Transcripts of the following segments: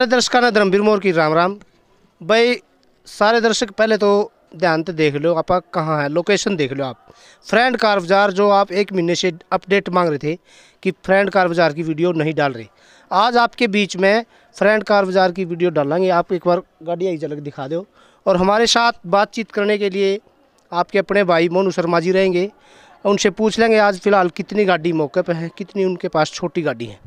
सारे दर्शकों ने धर्मवीर मोर की राम राम। भाई, सारे दर्शक पहले तो ध्यान से देख लो आप कहाँ है? लोकेशन देख लो आप। फ्रेंड कार बाज़ार जो आप एक महीने से अपडेट मांग रहे थे कि फ्रेंड कार बाज़ार की वीडियो नहीं डाल रहे। आज आपके बीच में फ्रेंड कार बाज़ार की वीडियो डालेंगे। आप एक बार गाड़ी आई झलक दिखा दो। और हमारे साथ बातचीत करने के लिए आपके अपने भाई मोनू शर्मा जी रहेंगे। उनसे पूछ लेंगे, आज फ़िलहाल कितनी गाड़ी मौके पर है? कितनी उनके पास छोटी गाड़ी है?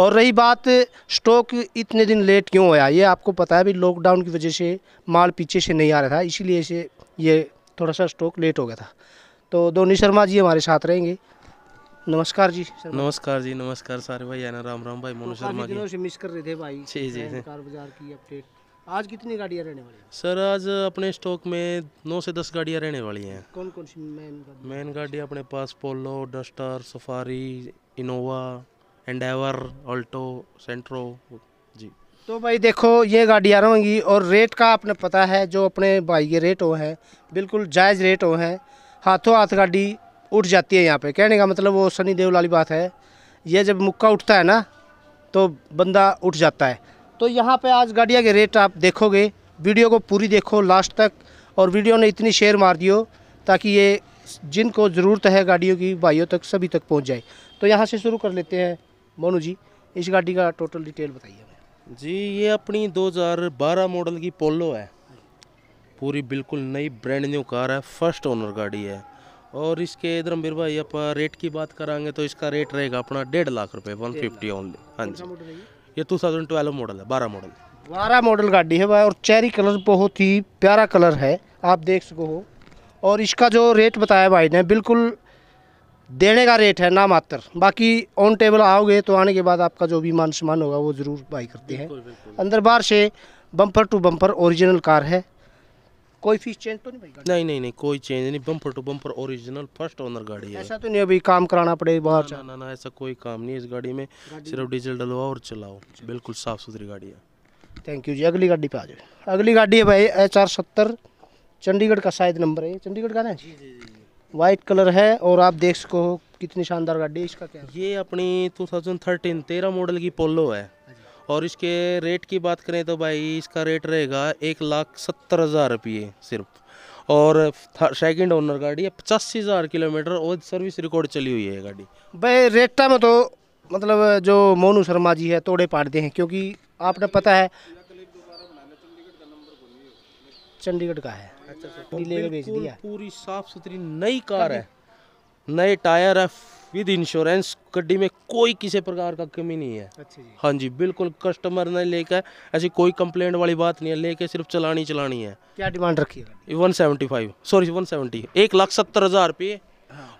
और रही बात स्टॉक इतने दिन लेट क्यों होया? ये आपको पता है भी लॉकडाउन की वजह से माल पीछे से नहीं आ रहा था इसीलिए से ये थोड़ा सा स्टॉक लेट हो गया था। तो धोनी शर्मा जी हमारे साथ रहेंगे। नमस्कार जी नमस्कार जी नमस्कार सारे भाई है ना राम राम भाई मोनू शर्मा काफ़ी की। दिनों से मिस कर रहे थे भाई। जी, जी, कार बाज़ार की अपडेट आज कितनी गाड़ियाँ रहने वाली हैं? सर आज अपने स्टॉक में नौ से दस गाड़ियाँ रहने वाली हैं। कौन कौन सी मैन मेन गाड़ी अपने पास Polo Duster Safari Innova Endeavour Alto Santro जी। तो भाई देखो, ये गाड़ियाँ रहेंगी और रेट का आपने पता है, जो अपने भाई के रेट हो हैं, बिल्कुल जायज़ रेट हो हैं। हाथों हाथ गाड़ी उठ जाती है यहाँ पे। कहने का मतलब वो सनी देओल वाली बात है। ये जब मुक्का उठता है ना तो बंदा उठ जाता है। तो यहाँ पे आज गाड़ियाँ के रेट आप देखोगे, वीडियो को पूरी देखो लास्ट तक, और वीडियो ने इतनी शेयर मार दियो, ताकि ये जिनको ज़रूरत है गाड़ियों की, भाइयों तक, सभी तक पहुँच जाए। तो यहाँ से शुरू कर लेते हैं। मोनू जी इस गाड़ी का टोटल डिटेल बताइए हमें। जी ये अपनी 2012 मॉडल की पोलो है। पूरी बिल्कुल नई ब्रांड न्यू कार है फ़र्स्ट ओनर गाड़ी है। और इसके धर्मवीर भाई आप रेट की बात करांगे तो इसका रेट रहेगा अपना डेढ़ लाख रुपए वन फिफ्टी ओनली हाँ जी। ये? 2012 मॉडल है 12 मॉडल बारह मॉडल गाड़ी है भाई और चेरी कलर बहुत ही प्यारा कलर है आप देख सको हो। और इसका जो रेट बताया भाई ने बिल्कुल देने का रेट है ना मात्र। बाकी ऑन टेबल आओगे तो आने के बाद आपका जो भी मान सम्मान होगा वो ज़रूर भाई करते हैं। अंदर बाहर से bumper to bumper original car है। कोई फ़ीस चेंज तो नहीं भाई नहीं नहीं नहीं कोई चेंज नहीं। Bumper to bumper original first owner गाड़ी है। ऐसा तो नहीं अभी काम कराना पड़े बाहर ना ना ना ऐसा कोई काम नहीं इस गाड़ी में। सिर्फ़ डीजल डलवाओ और चलाओ। बिल्कुल साफ़ सुथरी गाड़ी है। थैंक यू जी। अगली गाड़ी पे आ जाओ। अगली गाड़ी है भाई एच आर सत्तर। चंडीगढ़ का शायद नंबर है। चंडीगढ़ का ना वाइट कलर है और आप देख सको हो कितनी शानदार गाड़ी है। इसका क्या? ये अपनी 2013 तेरह मॉडल की पोलो है। और इसके रेट की बात करें तो भाई इसका रेट रहेगा एक लाख सत्तर हज़ार रुपये सिर्फ़। और सेकंड ओनर गाड़ी है पचासी हज़ार किलोमीटर और सर्विस रिकॉर्ड चली हुई है गाड़ी। भाई रेटा में तो मतलब जो मोनू शर्मा जी है तोड़े पाड़ते हैं क्योंकि आपने पता है चंडीगढ़ का है। नीले में बेच दिया। पूरी साफ़ सुथरी नई कार है। नए टायर है विद इंश्योरेंस गड्डी में कोई किसी प्रकार का कमी नहीं है। अच्छा जी। हाँ जी बिल्कुल कस्टमर ने लेकर ऐसी कोई कंप्लेंट वाली बात नहीं है लेके सिर्फ़ चलानी चलानी है। क्या डिमांड रखी है? One seventy five sorry one seventy एक लाख सत्तर हज़ार रुपये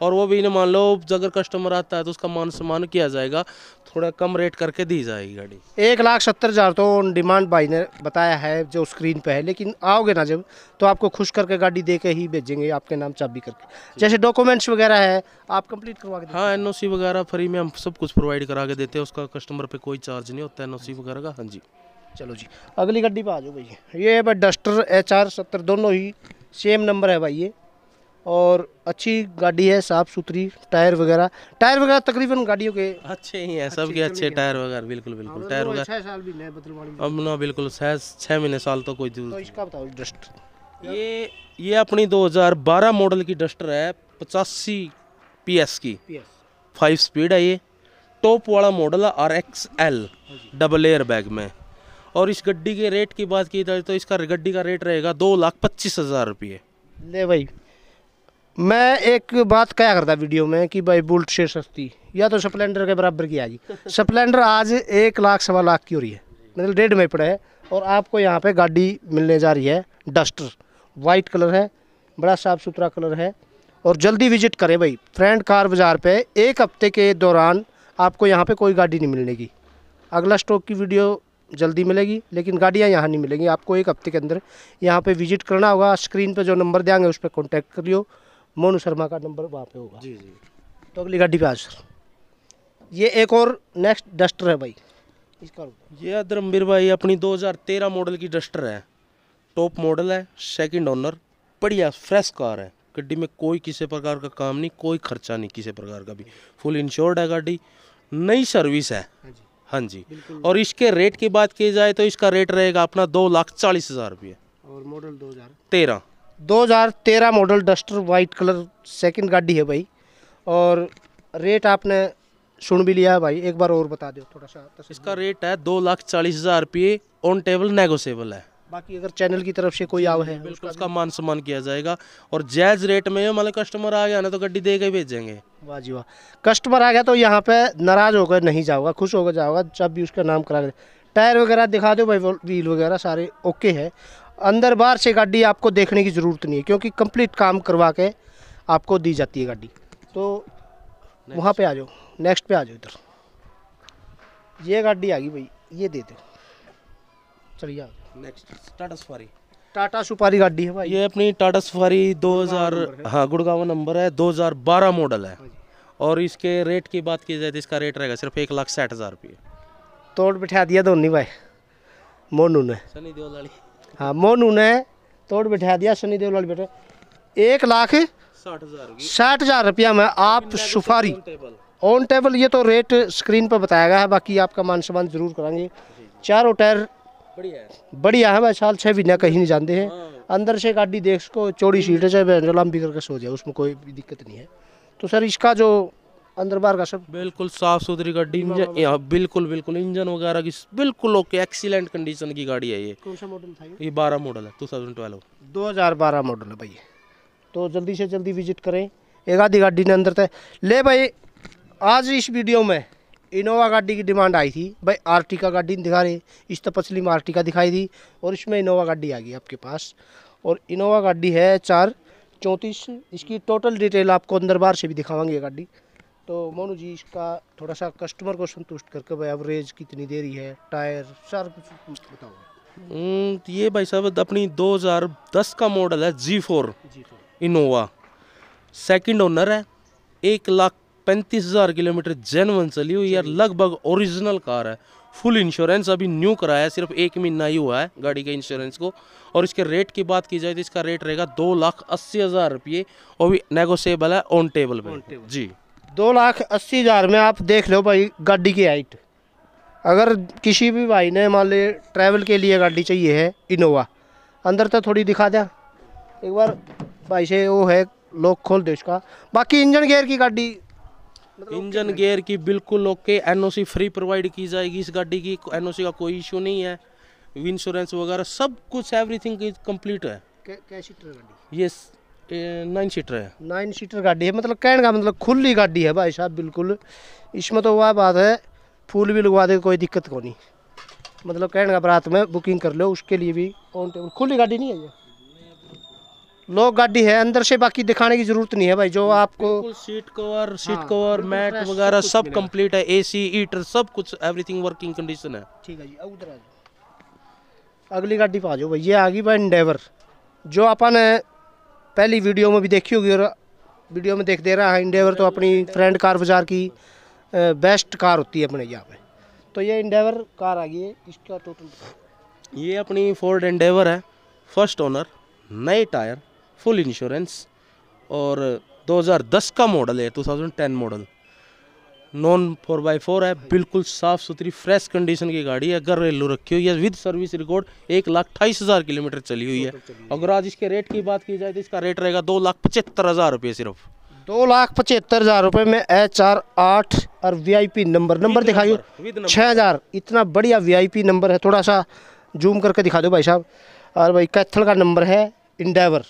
और वो भी ना मान लो अगर कस्टमर आता है तो उसका मान सम्मान किया जाएगा थोड़ा कम रेट करके दी जाएगी गाड़ी। एक लाख सत्तर हज़ार तो डिमांड भाई ने बताया है जो स्क्रीन पे है लेकिन आओगे ना जब तो आपको खुश करके गाड़ी दे के ही भेजेंगे आपके नाम चाबी करके। जैसे डॉक्यूमेंट्स वगैरह है आप कंप्लीट करवा के हाँ एन वगैरह फ्री में हम सब कुछ प्रोवाइड करा के देते हैं उसका कस्टमर पर कोई चार्ज नहीं होता एन वगैरह का। हाँ जी। चलो जी अगली गड्डी पे आ जाओ भाई। ये है भाई डस्टर एच आर सत्तर दोनों ही सेम नंबर है भाई ये। और अच्छी गाड़ी है साफ़ सुथरी टायर वगैरह। टायर वगैरह तकरीबन गाड़ियों के अच्छे ही हैं सबके अच्छे टायर वगैरह बिल्कुल बिल्कुल। टायर वगैरह छः साल भी अब ना बिल्कुल छः छः महीने साल तो कोई तो ज़रूरत इसका बताओ डस्ट ये ये अपनी 2012 मॉडल की डस्टर है पचासी पीएस की। पी एस फाइव स्पीड है ये। टॉप वाला मॉडल है R X L double air bag में। और इस गड्डी के रेट की बात की जाए तो इसका गड्डी का रेट रहेगा दो लाख पच्चीस हज़ार रुपये। ले भाई। मैं एक बात क्या करता वीडियो में कि भाई बुल्ट से सस्ती। या तो स्प्लेंडर के बराबर की आ जी। स्प्लेंडर आज एक लाख सवा लाख की हो रही है। मतलब डेढ़ में पड़ा है और आपको यहाँ पे गाड़ी मिलने जा रही है डस्टर। वाइट कलर है बड़ा साफ़ सुथरा कलर है और जल्दी विज़िट करें भाई। फ्रेंड कार बाज़ार पे एक हफ़्ते के दौरान आपको यहाँ पे कोई गाड़ी नहीं मिलने की। अगला स्टॉक की वीडियो जल्दी मिलेगी लेकिन गाड़ियाँ यहाँ नहीं मिलेंगी। आपको एक हफ़्ते के अंदर यहाँ पे विज़िट करना होगा। स्क्रीन पे जो नंबर देंगे उस पर कॉन्टैक्ट कर लियो मोनू शर्मा का नंबर वहाँ पे होगा। जी जी। तो अगली गाड़ी पे आज। सर ये एक और नेक्स्ट डस्टर है भाई। इसका ये धर्मवीर भाई अपनी 2013 मॉडल की डस्टर है। टॉप मॉडल है सेकंड ओनर बढ़िया फ्रेश कार है। गड्डी में कोई किसी प्रकार का काम नहीं कोई खर्चा नहीं किसी प्रकार का भी। फुल इंश्योर्ड है गाड़ी नई सर्विस है। हाँ जी। और इसके रेट की बात की जाए तो इसका रेट रहेगा अपना दो लाख चालीस हज़ार रुपये। और मॉडल 2000 तेरह। 2013 model Duster white colour second गाड़ी है भाई। और रेट आपने सुन भी लिया है भाई। एक बार और बता दो थोड़ा सा। इसका रेट है दो लाख चालीस हज़ार रुपये ऑन टेबल नेगोशिएबल है। बाकी अगर चैनल की तरफ़ से कोई आव है बिल्कुल उसका मान सम्मान किया जाएगा। और जायज़ रेट में मतलब कस्टमर आ गया ना तो गड्डी दे के भेजेंगे। वाह जी वाह। कस्टमर आ गया तो यहाँ पे नाराज़ होकर नहीं जाओगा खुश होकर जाओगा जब भी उसका नाम करा टायर वगैरह दिखा दो भाई व्हील वगैरह सारे ओके है। अंदर बाहर से गाड़ी आपको देखने की ज़रूरत नहीं है क्योंकि कंप्लीट काम करवा के आपको दी जाती है गाड़ी। तो वहाँ पे आ जाओ नेक्स्ट पे आ जाओ इधर। ये गाड़ी आ गई भाई ये दे दो। चलिए नेक्स्ट टाटा सफारी टाटा सुपारी गाड़ी है भाई। ये अपनी टाटा सफारी 2000 हाँ। गुड़गांव नंबर है 2012 मॉडल है। और इसके रेट की बात की जाए तो इसका रेट रहेगा सिर्फ़ एक लाख साठ हज़ार रुपये। तोड़ बिठा दिया धोनी भाई मोनू ने। सनी देओल वाली। हाँ मोनू ने तोड़ बिठा दिया सनी वाले बेटे। एक लाख साठ हज़ार रुपया में आप सुफारी ऑन टेबल ये तो रेट स्क्रीन पर बताया गया है बाकी आपका मान सम्मान ज़रूर कराएँगे। चारों टायर बढ़िया है। बढ़िया है भाई साल छः महीना कहीं नहीं जानते हैं। अंदर से गाड़ी देख सको चौड़ी सीट है चाहे लंबी करके सो जाए उसमें कोई दिक्कत नहीं है। तो सर इसका जो अंदर बाहर का सब? बिल्कुल साफ़ सुथरी गाड़ी इंजन यहाँ बिल्कुल बिल्कुल इंजन वगैरह की बिल्कुल ओके एक्सीलेंट कंडीशन की गाड़ी है ये। कौन सा मॉडल था ये? बारह मॉडल है टू थाउज़ेंड ट्वेल्व 2012 मॉडल है भाई। तो जल्दी से जल्दी विज़िट करें। एक आधी गाड़ी ने अंदर तय ले भाई आज इस वीडियो में इनोवा गाड़ी की डिमांड आई थी। भाई आर्टिका गाड़ी दिखा रहे इस तो पछली में आर्टिका दिखाई दी और इसमें इनोवा गाड़ी आ गई आपके पास। और इनोवा गाड़ी है चार चौंतीस। इसकी टोटल डिटेल आपको अंदर बाहर से भी दिखावांगे गाड़ी। तो मोनू जी इसका थोड़ा सा कस्टमर को संतुष्ट करके भाई एवरेज कितनी देरी है? टायर सारा कुछ बताओ। हम्म, तो ये भाई साहब अपनी 2010 का मॉडल है जी फोर इनोवा सेकंड ओनर है। एक लाख पैंतीस हज़ार किलोमीटर जेनवन चली हुई है। लगभग ओरिजिनल कार है। फुल इंश्योरेंस अभी न्यू कराया है। सिर्फ़ एक महीना ही हुआ है गाड़ी के इंश्योरेंस को। और इसके रेट की बात की जाए तो इसका रेट रहेगा दो लाख अस्सी हज़ार रुपये। और भी नेगोशिएबल है ऑन टेबल पे। जी। दो लाख अस्सी हज़ार में आप देख लो भाई गाड़ी की हाइट अगर किसी भी भाई ने मान ले ट्रैवल के लिए गाड़ी चाहिए है इनोवा अंदर तो थोड़ी दिखा दिया एक बार भाई से वो है लोग खोल दो इसका बाकी इंजन गेयर की गाड़ी मतलब इंजन गेयर की बिल्कुल ओके एनओसी फ्री प्रोवाइड की जाएगी इस गाड़ी की एनओसी का कोई इशू नहीं है। इंश्योरेंस वगैरह सब कुछ एवरीथिंग कंप्लीट है। गाड़ी ये नाइन सीटर है नाइन सीटर गाड़ी है मतलब कहने का मतलब खुली गाड़ी है भाई साहब बिल्कुल। इसमें तो वह बात है फूल भी लगवा दे कोई दिक्कत को नहीं। मतलब कहने का बारात में बुकिंग कर लो उसके लिए भी ऑन टेबल खुली गाड़ी नहीं है ये। लोग गाड़ी है अंदर से बाकी दिखाने की ज़रूरत नहीं है भाई जो आपको सीट कवर सीट हाँ, कवर मैट वगैरह सब। कंप्लीट है एसी हीटर सब कुछ एवरीथिंग वर्किंग कंडीशन है। ठीक है जी उधर आ जाओ। अगली गाड़ी पे आ जाओ भाई ये आ गई भाई इंडेवर जो अपन पहली वीडियो में भी देखी होगी और वीडियो में देख दे रहा है इंडेवर तो अपनी फ्रेंड कार बाज़ार की बेस्ट कार होती है अपने यहाँ पे। तो ये इंडेवर कार आ गई है, इसका टोटल ये अपनी फोर्ड इंडेवर है फ़र्स्ट ओनर नए टायर फुल इंश्योरेंस और 2010 का मॉडल है 2010 model non four by four है बिल्कुल साफ़ सुथरी फ्रेश कंडीशन की गाड़ी है। घरेलू रखी हुई है विद सर्विस रिकॉर्ड एक लाख अट्ठाईस हज़ार किलोमीटर चली हुई है। अगर आज इसके रेट की बात की जाए तो इसका रेट रहेगा दो लाख पचहत्तर हज़ार रुपये सिर्फ़। दो लाख पचहत्तर हज़ार रुपये में एच आर आठ और V I P number number दिखाइए। विद छः हज़ार इतना बढ़िया वी आई पी नंबर है। थोड़ा सा जूम करके दिखा दो भाई साहब। और भाई कैथल का नंबर है इंडेवर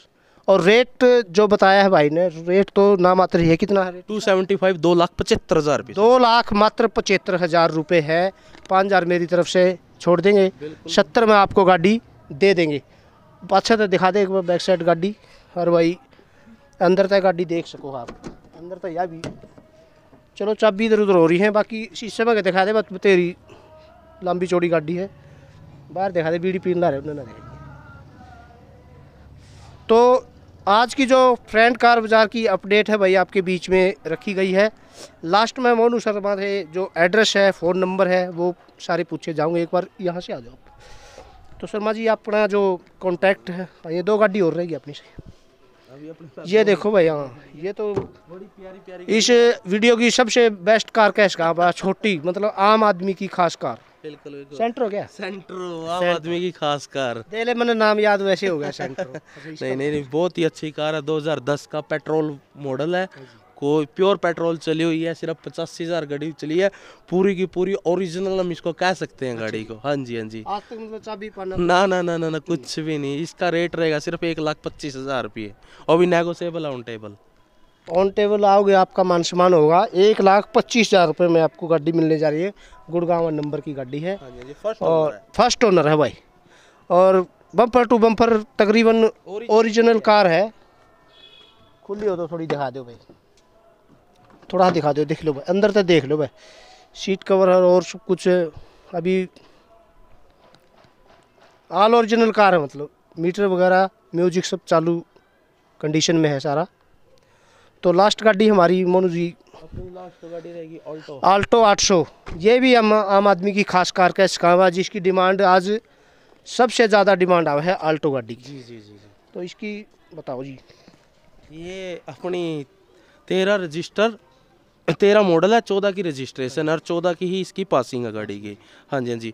और रेट जो बताया है भाई ने रेट तो ना मात्र ही है कितना है टू सेवेंटी फाइव दो लाख पचहत्तर हज़ार रुपये। दो लाख मात्र पचहत्तर हज़ार रुपये है। पाँच हज़ार मेरी तरफ़ से छोड़ देंगे। सत्तर में आपको गाड़ी दे देंगे। अच्छा तो दिखा दे एक बार बैक साइड गाड़ी। और भाई अंदर तक गाड़ी देख सको आप। अंदर तो या भी। चलो चाबी इधर उधर हो रही है। बाकी शीशे में दिखा दे बस तेरी लंबी चौड़ी गाड़ी है। बाहर दिखा दे बीड़ी पीन ला रहे उन्होंने। तो आज की जो फ्रेंड कार बाज़ार की अपडेट है भाई आपके बीच में रखी गई है। लास्ट में मोनू शर्मा थे जो एड्रेस है फ़ोन नंबर है वो सारे पूछे जाऊँगे एक बार यहाँ से आ जाओ तो शर्मा जी अपना जो कॉन्टैक्ट है ये दो गाड़ी और रहेगी अपनी से। ये देखो भाई हाँ ये तो बड़ी प्यारी प्यारी इस वीडियो की सबसे बेस्ट कार कैश का बा छोटी मतलब आम आदमी की खास कार बिल्कुल बिल्कुल। सेंटर हो गया? सेंट्रो आम आदमी की खास कार। देले मैंने नाम याद वैसे हो गया सेंटर नहीं नहीं नहीं बहुत ही अच्छी कार है 2010 का पेट्रोल मॉडल है। कोई प्योर पेट्रोल चली हुई है सिर्फ़ पचासी हज़ार गाड़ी चली है पूरी की पूरी ओरिजिनल हम इसको कह सकते हैं गाड़ी को। हाँ जी हाँ जी। आज तक मतलब चाबी पाना ना ना ना ना ना कुछ भी नहीं इसका रेट रहेगा सिर्फ़ एक लाख पच्चीस हज़ार रुपये। और भी negotiable on table on table आओगे आपका मान सम्मान होगा। एक लाख पच्चीस हज़ार रुपये में आपको गाड़ी मिलने जा रही है। गुड़गांव नंबर की गाड़ी है। हाँ और फ़र्स्ट ओनर है भाई। और बम्पर टू बम्पर तकरीबन ओरिजिनल कार है। खुली हो तो थोड़ी दिखा दो भाई। थोड़ा दिखा दो देख लो भाई। अंदर तक देख लो भाई। सीट कवर है और सब कुछ अभी ऑल ओरिजिनल कार है मतलब। मीटर वगैरह म्यूज़िक सब चालू कंडीशन में है सारा। तो लास्ट गाड़ी हमारी मोनू जी। अपनी लास्ट गाड़ी रहेगी ऑल्टो आल्टो 800 ये भी हम आम आदमी की खास कार का है जिसकी डिमांड आज सबसे ज़्यादा डिमांड आ है आल्टो गाड़ी की। जी जी जी जी। तो इसकी बताओ जी। ये अपनी तेरह रजिस्टर तेरह मॉडल है चौदह की रजिस्ट्रेशन और चौदह की ही इसकी पासिंग है गाड़ी की। हाँ जी हाँ जी।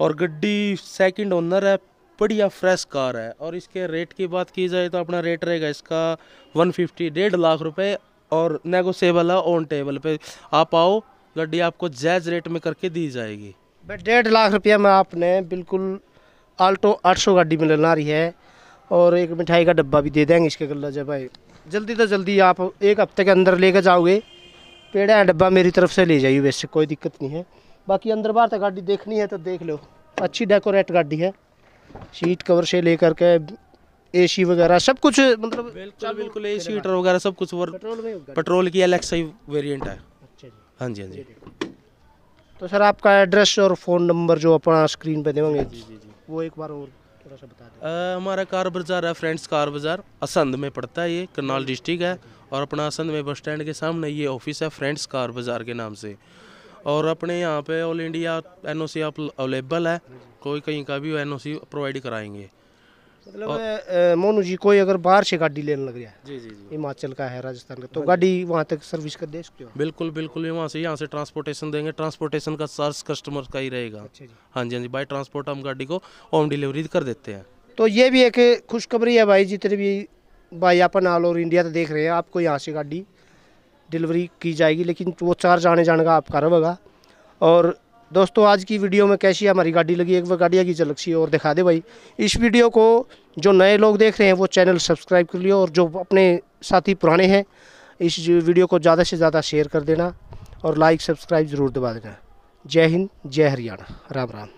और गड्डी सेकंड ओनर है बढ़िया फ्रेश कार है। और इसके रेट की बात की जाए तो अपना रेट रहेगा इसका वन फिफ्टी डेढ़ लाख रुपए और नेगोशिएबल है ऑन टेबल पे। आप आओ गाड़ी आपको जायज़ रेट में करके दी जाएगी। भाई, डेढ़ लाख रुपया में आपने बिल्कुल आल्टो 800 गाड़ी मिलना रही है और एक मिठाई का डब्बा भी दे देंगे इसके गला जब भाई। जल्दी तो जल्दी आप एक हफ़्ते के अंदर लेकर जाओगे, पेड़ा डब्बा मेरी तरफ़ से ले जाइए, वैसे कोई दिक्कत नहीं है। बाकी अंदर बाहर तक गाड़ी देखनी है तो देख लो। अच्छी डेकोरेट गाड़ी है। सीट कवर से लेकर के एसी वगैरह सब कुछ मतलब बिल्कुल बिल्कुल ए सीटर वगैरह सब कुछ पेट्रोल में पेट्रोल की एलएक्सआई वेरिएंट है। अच्छा जी। हाँ जी हाँ जी। तो सर आपका एड्रेस और फ़ोन नंबर जो अपना स्क्रीन पे देंगे वो एक बार और थोड़ा सा बता दें। हमारा कार बाज़ार है फ्रेंड्स कार बाज़ार। असंध में पड़ता है ये करनाल डिस्ट्रिक्ट है। और अपना असंध में बस स्टैंड के सामने ये ऑफ़िस है फ्रेंड्स कार बाज़ार के नाम से। और अपने यहाँ पे ऑल इंडिया एनओसी आप अवेलेबल है कोई कहीं का भी एन एनओसी प्रोवाइड कराएँगे। मतलब अ, मोनू जी कोई अगर बाहर से गाड़ी लेने लग रहा है जी जी जी। हिमाचल का है राजस्थान का तो गाड़ी वहाँ तक सर्विस कर दे सकते हो बिल्कुल बिल्कुल वहाँ से यहाँ से ट्रांसपोर्टेशन देंगे ट्रांसपोर्टेशन का चार्ज कस्टमर का ही रहेगा। अच्छा जी। हाँ जी हाँ जी बाई ट्रांसपोर्ट हम गाड़ी को होम डिलीवरी कर देते हैं। तो ये भी एक खुशखबरी है भाई जितने भी भाई अपन ऑल ओवर इंडिया तो देख रहे हैं आपको यहाँ से गाड़ी डिलीवरी की जाएगी, लेकिन वो चार्ज आने जाने का आपका रहेगा और दोस्तों, आज की वीडियो में कैसी हमारी गाड़ी लगी, एक बार गाड़िया की झलक सी और दिखा दे भाई। इस वीडियो को जो नए लोग देख रहे हैं, वो चैनल सब्सक्राइब कर लियो और जो अपने साथी पुराने हैं, इस वीडियो को ज़्यादा से ज़्यादा शेयर कर देना और लाइक, सब्सक्राइब ज़रूर दबा देना। जय हिंद, जय हरियाणा। राम राम।